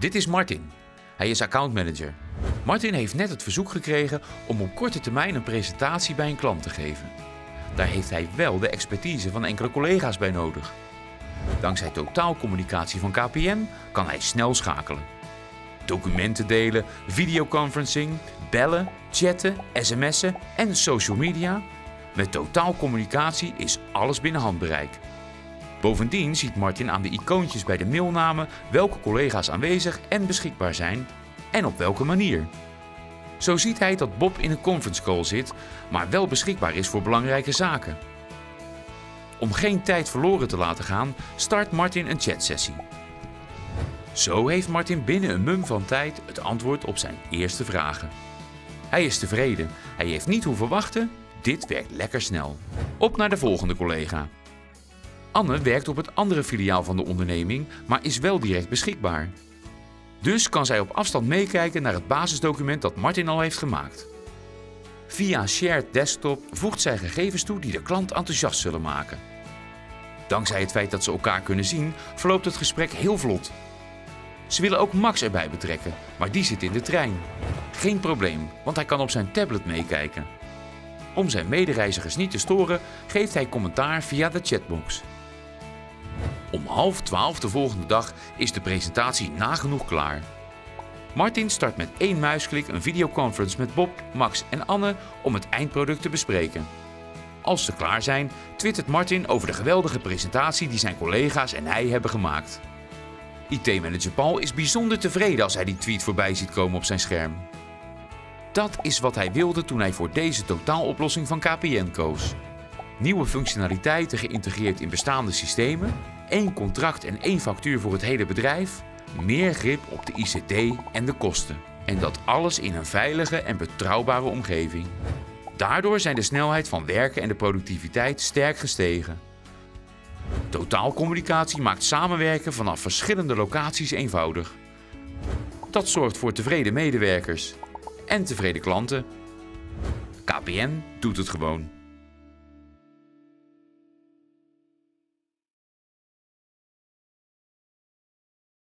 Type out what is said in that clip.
Dit is Martin. Hij is accountmanager. Martin heeft net het verzoek gekregen om op korte termijn een presentatie bij een klant te geven. Daar heeft hij wel de expertise van enkele collega's bij nodig. Dankzij totaalcommunicatie van KPN kan hij snel schakelen. Documenten delen, videoconferencing, bellen, chatten, sms'en en social media. Met totaalcommunicatie is alles binnen handbereik. Bovendien ziet Martin aan de icoontjes bij de mailnamen welke collega's aanwezig en beschikbaar zijn en op welke manier. Zo ziet hij dat Bob in een conference call zit, maar wel beschikbaar is voor belangrijke zaken. Om geen tijd verloren te laten gaan, start Martin een chatsessie. Zo heeft Martin binnen een mum van tijd het antwoord op zijn eerste vragen. Hij is tevreden, hij heeft niet hoeven wachten, dit werkt lekker snel. Op naar de volgende collega. Anne werkt op het andere filiaal van de onderneming, maar is wel direct beschikbaar. Dus kan zij op afstand meekijken naar het basisdocument dat Martin al heeft gemaakt. Via Shared Desktop voegt zij gegevens toe die de klant enthousiast zullen maken. Dankzij het feit dat ze elkaar kunnen zien, verloopt het gesprek heel vlot. Ze willen ook Max erbij betrekken, maar die zit in de trein. Geen probleem, want hij kan op zijn tablet meekijken. Om zijn medereizigers niet te storen, geeft hij commentaar via de chatbox. Om half twaalf de volgende dag is de presentatie nagenoeg klaar. Martin start met één muisklik een videoconference met Bob, Max en Anne om het eindproduct te bespreken. Als ze klaar zijn, twittert Martin over de geweldige presentatie die zijn collega's en hij hebben gemaakt. IT-manager Paul is bijzonder tevreden als hij die tweet voorbij ziet komen op zijn scherm. Dat is wat hij wilde toen hij voor deze totaaloplossing van KPN koos. Nieuwe functionaliteiten geïntegreerd in bestaande systemen, één contract en één factuur voor het hele bedrijf, meer grip op de ICT en de kosten. En dat alles in een veilige en betrouwbare omgeving. Daardoor zijn de snelheid van werken en de productiviteit sterk gestegen. Totaalcommunicatie maakt samenwerken vanaf verschillende locaties eenvoudig. Dat zorgt voor tevreden medewerkers en tevreden klanten. KPN doet het gewoon.